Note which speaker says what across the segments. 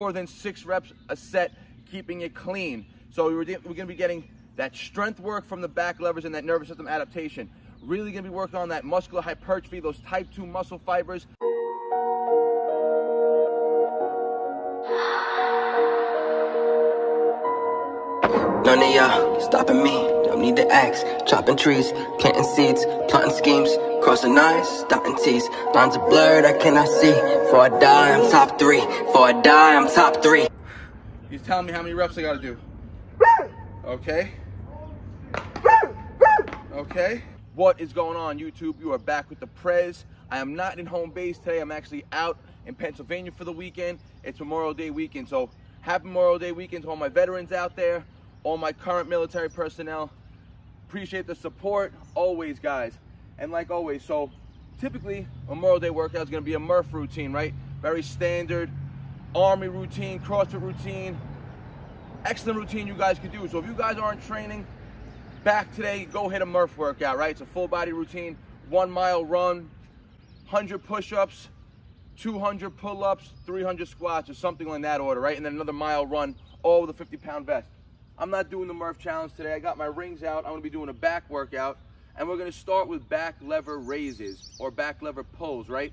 Speaker 1: more than six reps a set, keeping it clean. So we're, we're gonna be getting that strength work from the back levers and that nervous system adaptation. Really gonna be working on that muscular hypertrophy, those type 2 muscle fibers.
Speaker 2: None of y'all stopping me, don't need to ask. Chopping trees, planting seeds, plotting schemes, crossing lines, dotting T's. Lines are blurred, I cannot see. Before I die, I'm top three. Before I die, I'm top three.
Speaker 1: He's telling me how many reps I gotta do. Okay. Okay. What is going on, YouTube? You are back with the Prez. I am not in home base today. I'm actually out in Pennsylvania for the weekend. It's Memorial Day weekend. So happy Memorial Day weekend to all my veterans out there, all my current military personnel. Appreciate the support always, guys. And like always, so typically a Memorial Day workout is gonna be a Murph routine, right? Very standard army routine, CrossFit routine, excellent routine you guys could do. So if you guys aren't training, back today, go hit a Murph workout, right? It's a full body routine, one mile run, 100 push-ups, 200 pull-ups, 300 squats, or something like that order, right? And then another mile run, all with a 50 pound vest. I'm not doing the Murph challenge today. I got my rings out. I'm gonna be doing a back workout, and we're gonna start with back lever raises or back lever pulls, right?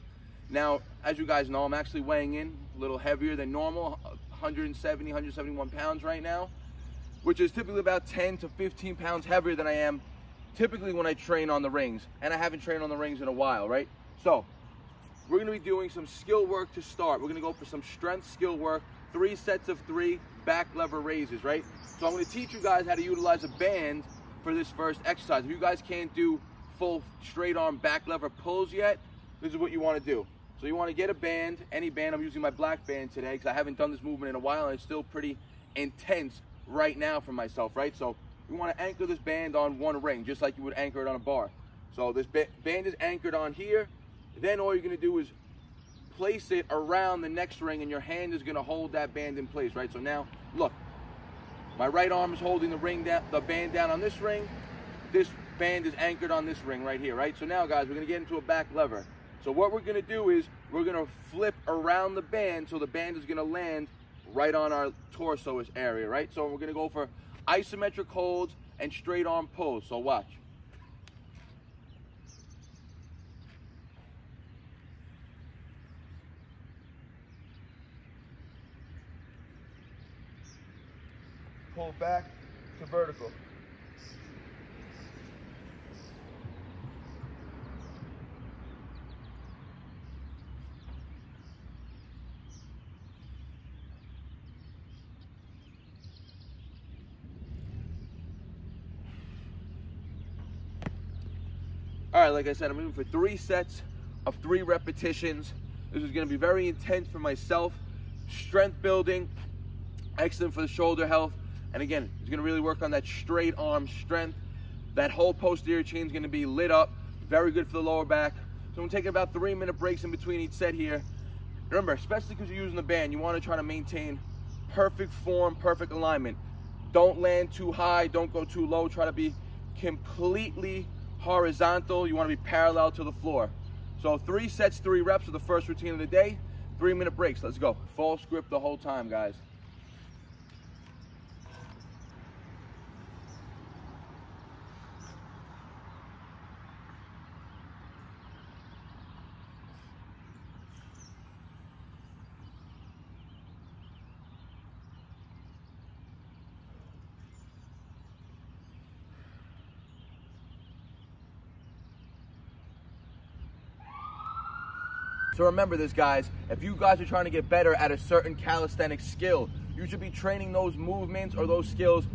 Speaker 1: Now, as you guys know, I'm actually weighing in a little heavier than normal, 170, 171 pounds right now, which is typically about 10 to 15 pounds heavier than I am typically when I train on the rings. And I haven't trained on the rings in a while, right? So, we're gonna be doing some skill work to start. We're gonna go for some strength skill work, three sets of three back lever raises, right? So I'm gonna teach you guys how to utilize a band for this first exercise. If you guys can't do full straight arm back lever pulls yet, this is what you wanna do. So you wanna get a band, any band, I'm using my black band today because I haven't done this movement in a while and it's still pretty intense right now for myself, right? So you wanna anchor this band on one ring, just like you would anchor it on a bar. So this band is anchored on here, then all you're gonna do is place it around the next ring and your hand is gonna hold that band in place, right? So now, look, my right arm is holding the ring down, the band down on this ring. This band is anchored on this ring right here, right? So now guys, we're gonna get into a back lever. So what we're gonna do is we're gonna flip around the band so the band is gonna land right on our torso area, right? So we're gonna go for isometric holds and straight arm pulls. So watch. Pull back to vertical. All right, like I said, I'm moving for three sets of three repetitions. This is gonna be very intense for myself. Strength building, excellent for the shoulder health, and again, it's gonna really work on that straight arm strength. That whole posterior chain is gonna be lit up. Very good for the lower back. So I'm taking about three minute breaks in between each set here. Remember, especially because you're using the band, you wanna try to maintain perfect form, perfect alignment. Don't land too high, don't go too low. Try to be completely horizontal. You wanna be parallel to the floor. So three sets, three reps for the first routine of the day. Three minute breaks, let's go. False grip the whole time, guys. So remember this, guys. If you guys are trying to get better at a certain calisthenic skill, you should be training those movements or those skills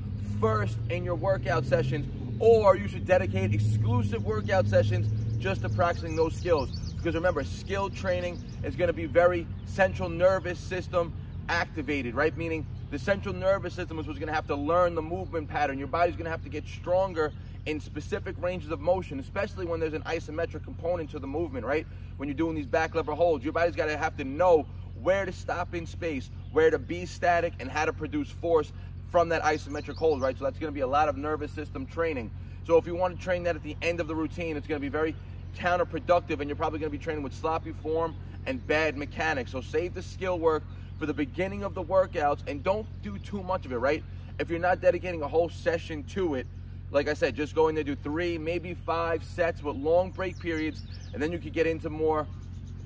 Speaker 1: first in your workout sessions, or you should dedicate exclusive workout sessions just to practicing those skills. Because remember, skill training is gonna be very central nervous system activated, right? Meaning the central nervous system is what's gonna have to learn the movement pattern. Your body's gonna have to get stronger in specific ranges of motion, especially when there's an isometric component to the movement, right? When you're doing these back lever holds, your body's gotta have to know where to stop in space, where to be static, and how to produce force from that isometric hold, right? So that's gonna be a lot of nervous system training. So if you wanna train that at the end of the routine, it's gonna be very counterproductive and you're probably gonna be training with sloppy form and bad mechanics. So save the skill work for the beginning of the workouts and don't do too much of it, right? If you're not dedicating a whole session to it, like I said, just go in there, do three, maybe five sets with long break periods, and then you could get into more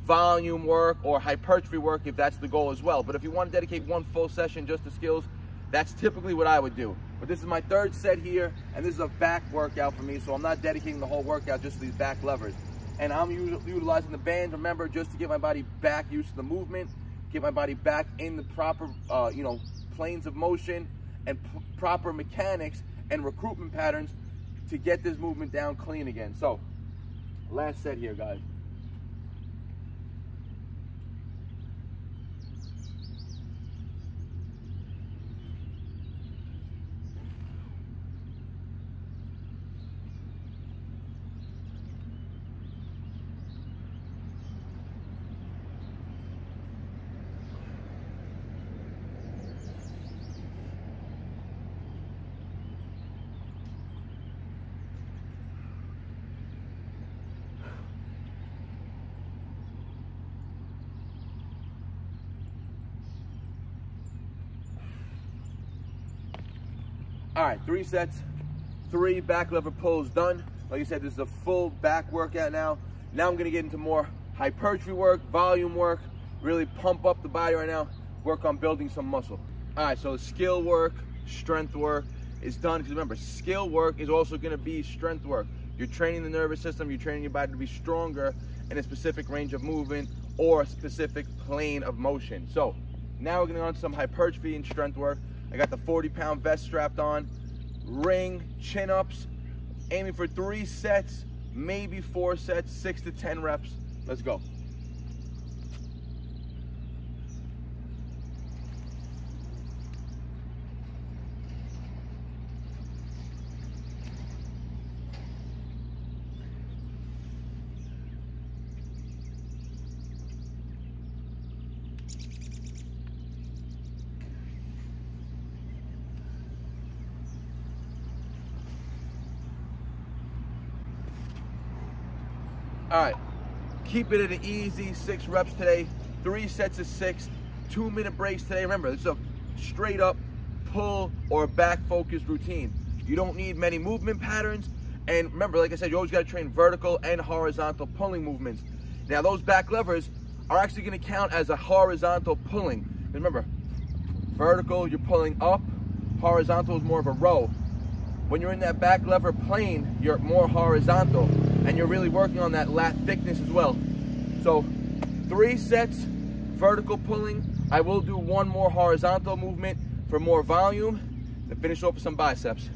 Speaker 1: volume work or hypertrophy work if that's the goal as well. But if you want to dedicate one full session just to skills, that's typically what I would do. But this is my third set here, and this is a back workout for me, so I'm not dedicating the whole workout just to these back levers. And I'm utilizing the band, remember, just to get my body back used to the movement, get my body back in the proper, uh, you know, planes of motion and proper mechanics and recruitment patterns to get this movement down clean again. So, last set here, guys. All right, three sets, three back lever pulls done. Like I said, this is a full back workout now. Now I'm gonna get into more hypertrophy work, volume work, really pump up the body right now, work on building some muscle. All right, so skill work, strength work is done. Because remember, skill work is also gonna be strength work. You're training the nervous system, you're training your body to be stronger in a specific range of movement or a specific plane of motion. So now we're gonna go on some hypertrophy and strength work. I got the 40 pound vest strapped on, ring, chin ups, aiming for three sets, maybe four sets, six to 10 reps. Let's go. All right, keep it at an easy six reps today, three sets of six, two minute breaks today. Remember, this is a straight up pull or back focused routine. You don't need many movement patterns. And remember, like I said, you always gotta train vertical and horizontal pulling movements. Now those back levers are actually gonna count as a horizontal pulling. Remember, vertical, you're pulling up, horizontal is more of a row. When you're in that back lever plane, you're more horizontal and you're really working on that lat thickness as well. So three sets, vertical pulling. I will do one more horizontal movement for more volume, then finish off with some biceps.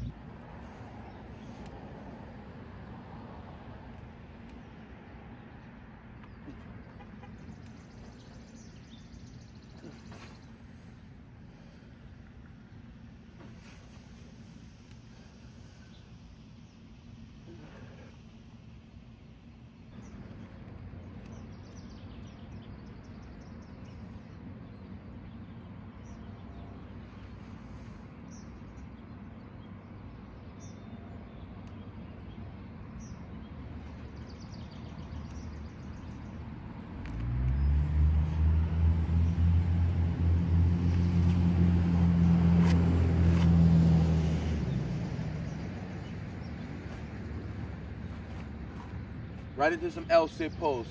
Speaker 1: Right into some L-sit pulls.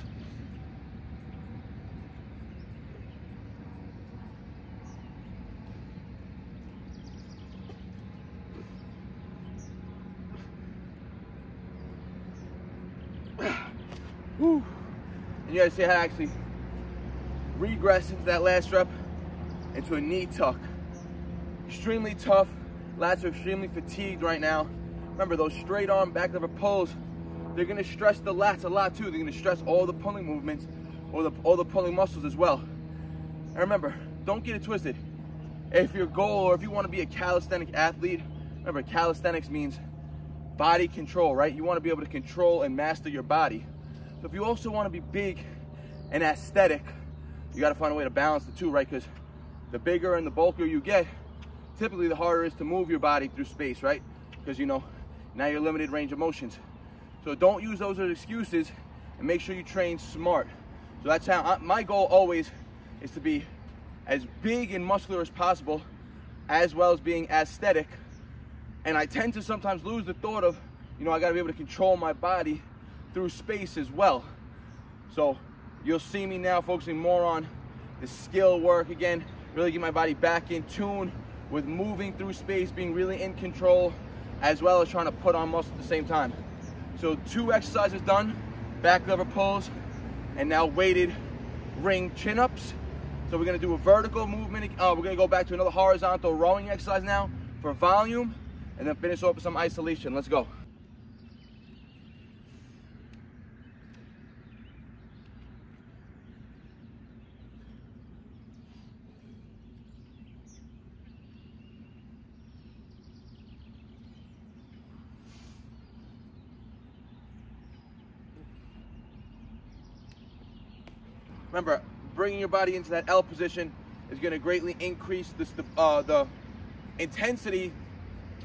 Speaker 1: Whew. And you guys see how I actually regress into that last rep into a knee tuck. Extremely tough. Lats are extremely fatigued right now. Remember those straight arm back lever pulls they're gonna stress the lats a lot too. They're gonna stress all the pulling movements or the, all the pulling muscles as well. And remember, don't get it twisted. If your goal or if you wanna be a calisthenic athlete, remember calisthenics means body control, right? You wanna be able to control and master your body. So if you also wanna be big and aesthetic, you gotta find a way to balance the two, right? Because the bigger and the bulkier you get, typically the harder it is to move your body through space, right? Because you know, now you're limited range of motions. So don't use those as excuses and make sure you train smart. So that's how I, my goal always is to be as big and muscular as possible, as well as being aesthetic. And I tend to sometimes lose the thought of, you know, I gotta be able to control my body through space as well. So you'll see me now focusing more on the skill work again, really get my body back in tune with moving through space, being really in control, as well as trying to put on muscle at the same time. So two exercises done, back lever pulls, and now weighted ring chin-ups. So we're gonna do a vertical movement. Uh, we're gonna go back to another horizontal rowing exercise now for volume, and then finish off with some isolation. Let's go. Remember, bringing your body into that L position is going to greatly increase the, uh, the intensity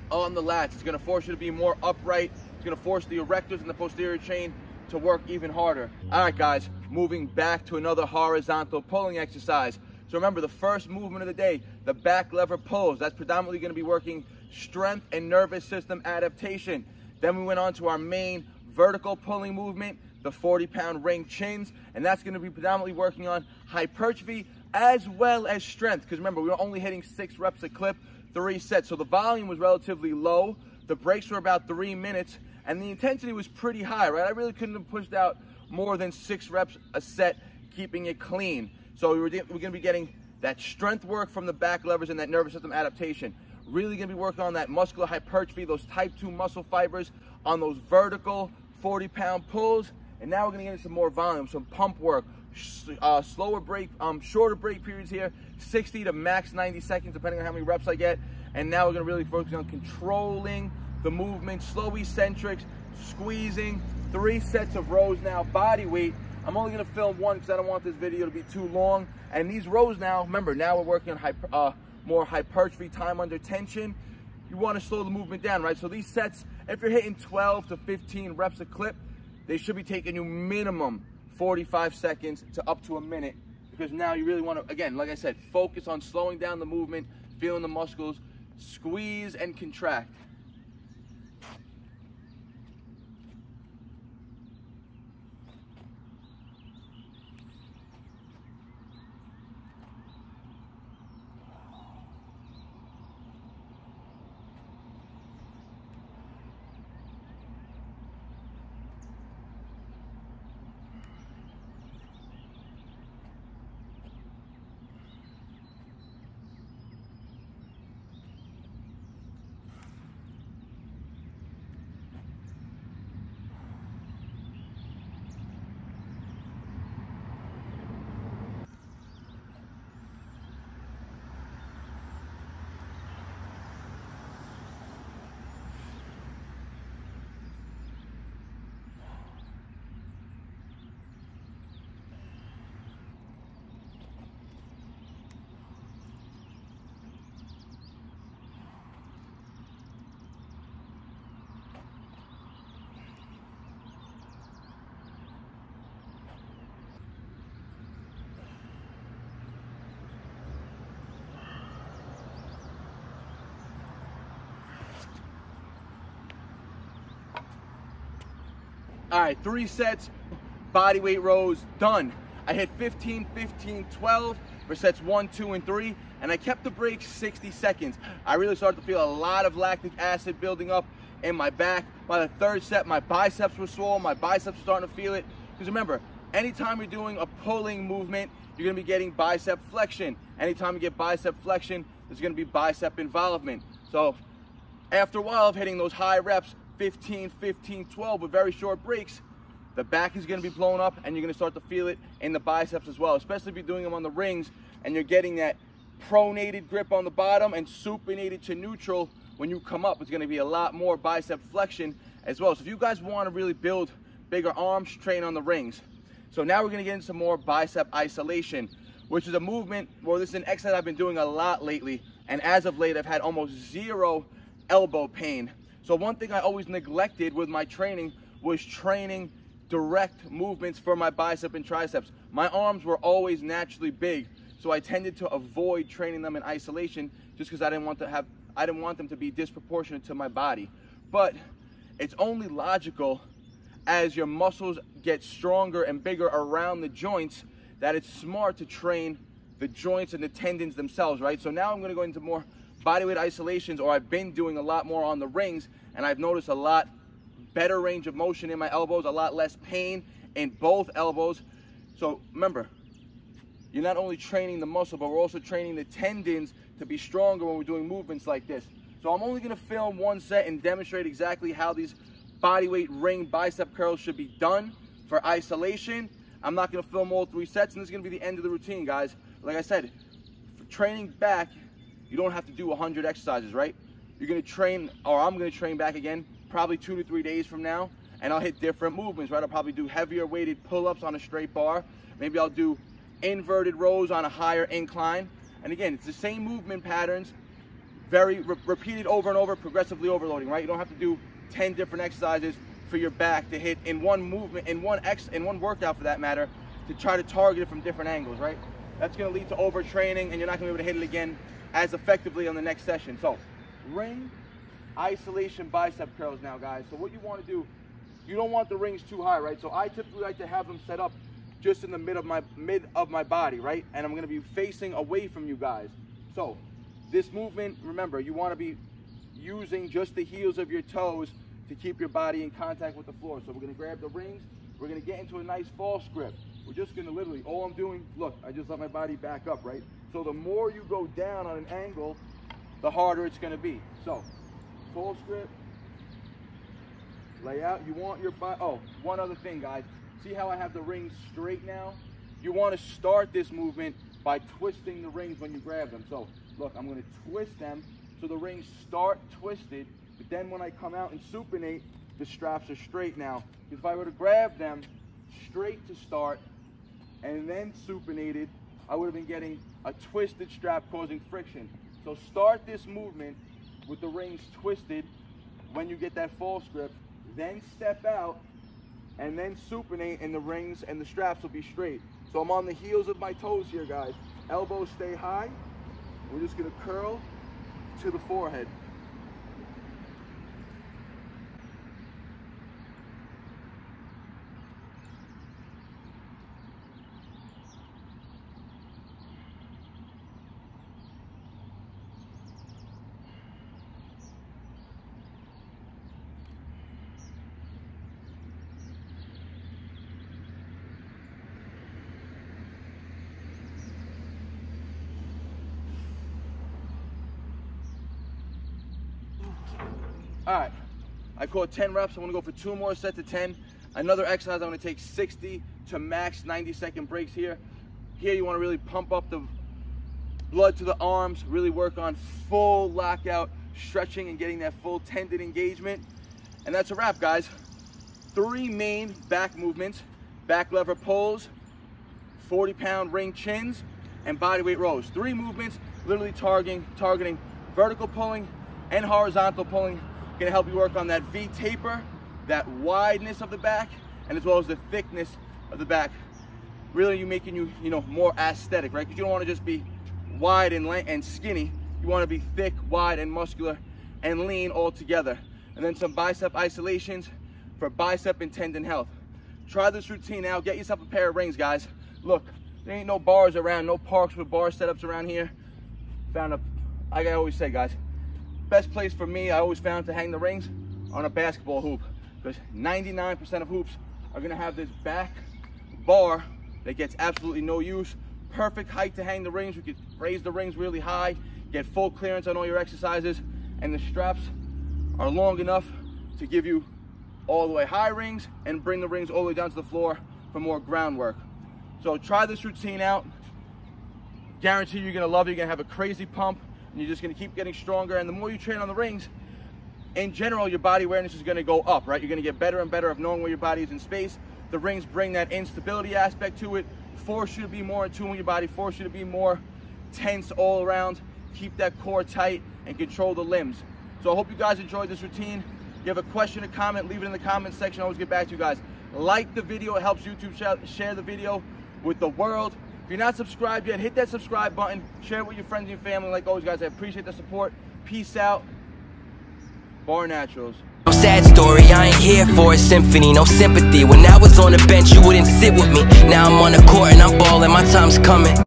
Speaker 1: on the lats. It's going to force you to be more upright. It's going to force the erectors and the posterior chain to work even harder. All right, guys, moving back to another horizontal pulling exercise. So remember, the first movement of the day, the back lever pulls. That's predominantly going to be working strength and nervous system adaptation. Then we went on to our main vertical pulling movement the 40 pound ring chins, and that's gonna be predominantly working on hypertrophy as well as strength. Because remember, we were only hitting six reps a clip, three sets. So the volume was relatively low. The breaks were about three minutes, and the intensity was pretty high, right? I really couldn't have pushed out more than six reps a set, keeping it clean. So we were, we're gonna be getting that strength work from the back levers and that nervous system adaptation. Really gonna be working on that muscular hypertrophy, those type 2 muscle fibers on those vertical 40 pound pulls and now we're gonna get into some more volume, some pump work, uh, slower break, um, shorter break periods here, 60 to max 90 seconds, depending on how many reps I get. And now we're gonna really focus on controlling the movement, slow eccentrics, squeezing, three sets of rows now, body weight. I'm only gonna film one because I don't want this video to be too long. And these rows now, remember, now we're working on hyper, uh, more hypertrophy time under tension. You wanna slow the movement down, right? So these sets, if you're hitting 12 to 15 reps a clip, they should be taking you minimum 45 seconds to up to a minute because now you really want to, again, like I said, focus on slowing down the movement, feeling the muscles, squeeze and contract. All right, three sets, body weight rows, done. I hit 15, 15, 12 for sets one, two, and three, and I kept the break 60 seconds. I really started to feel a lot of lactic acid building up in my back. By the third set, my biceps were swollen, my biceps were starting to feel it. Because remember, anytime you're doing a pulling movement, you're gonna be getting bicep flexion. Anytime you get bicep flexion, there's gonna be bicep involvement. So after a while of hitting those high reps, 15, 15, 12 with very short breaks, the back is gonna be blown up and you're gonna start to feel it in the biceps as well, especially if you're doing them on the rings and you're getting that pronated grip on the bottom and supinated to neutral when you come up. It's gonna be a lot more bicep flexion as well. So if you guys wanna really build bigger arms, train on the rings. So now we're gonna get into some more bicep isolation, which is a movement, well, this is an exercise I've been doing a lot lately. And as of late, I've had almost zero elbow pain. So one thing I always neglected with my training was training direct movements for my bicep and triceps. My arms were always naturally big. So I tended to avoid training them in isolation just because I didn't want to have I didn't want them to be disproportionate to my body. But it's only logical as your muscles get stronger and bigger around the joints that it's smart to train the joints and the tendons themselves, right? So now I'm gonna go into more bodyweight isolations, or I've been doing a lot more on the rings, and I've noticed a lot better range of motion in my elbows, a lot less pain in both elbows. So remember, you're not only training the muscle, but we're also training the tendons to be stronger when we're doing movements like this. So I'm only gonna film one set and demonstrate exactly how these bodyweight ring bicep curls should be done for isolation. I'm not gonna film all three sets, and this is gonna be the end of the routine, guys. Like I said, training back, you don't have to do 100 exercises, right? You're gonna train, or I'm gonna train back again, probably two to three days from now, and I'll hit different movements, right? I'll probably do heavier weighted pull-ups on a straight bar. Maybe I'll do inverted rows on a higher incline. And again, it's the same movement patterns, very re repeated over and over, progressively overloading, right? You don't have to do 10 different exercises for your back to hit in one movement, in one ex, in one workout for that matter, to try to target it from different angles, right? That's gonna lead to overtraining and you're not gonna be able to hit it again as effectively on the next session. So, ring isolation bicep curls now, guys. So what you wanna do, you don't want the rings too high, right? So I typically like to have them set up just in the mid of my mid of my body, right? And I'm gonna be facing away from you guys. So this movement, remember, you wanna be using just the heels of your toes to keep your body in contact with the floor. So we're gonna grab the rings, we're gonna get into a nice false grip. We're just gonna literally, all I'm doing, look, I just let my body back up, right? So the more you go down on an angle, the harder it's gonna be. So, false grip, lay out. You want your body, oh, one other thing, guys. See how I have the rings straight now? You wanna start this movement by twisting the rings when you grab them. So, look, I'm gonna twist them so the rings start twisted, but then when I come out and supinate, the straps are straight now. If I were to grab them straight to start and then supinated, I would have been getting a twisted strap causing friction. So start this movement with the rings twisted when you get that false grip, then step out and then supinate and the rings and the straps will be straight. So I'm on the heels of my toes here, guys. Elbows stay high. We're just gonna curl to the forehead. All right, I caught 10 reps. I wanna go for two more sets of 10. Another exercise, I'm gonna take 60 to max 90 second breaks here. Here you wanna really pump up the blood to the arms, really work on full lockout, stretching and getting that full tendon engagement. And that's a wrap, guys. Three main back movements, back lever pulls, 40 pound ring chins, and bodyweight rows. Three movements, literally targeting, targeting vertical pulling and horizontal pulling Gonna help you work on that V taper, that wideness of the back, and as well as the thickness of the back. Really, you making you, you know, more aesthetic, right? Because you don't want to just be wide and, and skinny. You want to be thick, wide, and muscular, and lean all together. And then some bicep isolations for bicep and tendon health. Try this routine out. Get yourself a pair of rings, guys. Look, there ain't no bars around, no parks with bar setups around here. Found a, like I always say, guys, best place for me, I always found to hang the rings on a basketball hoop because 99% of hoops are gonna have this back bar that gets absolutely no use. Perfect height to hang the rings. You could raise the rings really high, get full clearance on all your exercises, and the straps are long enough to give you all the way high rings and bring the rings all the way down to the floor for more groundwork. So try this routine out. Guarantee you're gonna love it. You're gonna have a crazy pump and you're just gonna keep getting stronger. And the more you train on the rings, in general, your body awareness is gonna go up, right? You're gonna get better and better of knowing where your body is in space. The rings bring that instability aspect to it, force you to be more in tune with your body, force you to be more tense all around, keep that core tight, and control the limbs. So I hope you guys enjoyed this routine. If you have a question or comment, leave it in the comment section. I always get back to you guys. Like the video, it helps YouTube share the video with the world. If you're not subscribed yet, hit that subscribe button. Share it with your friends and family. Like always, guys, I appreciate the support. Peace out. Bar Naturals.
Speaker 2: No sad story, I ain't here for a symphony, no sympathy. When I was on the bench, you wouldn't sit with me. Now I'm on the court and I'm balling, my time's coming.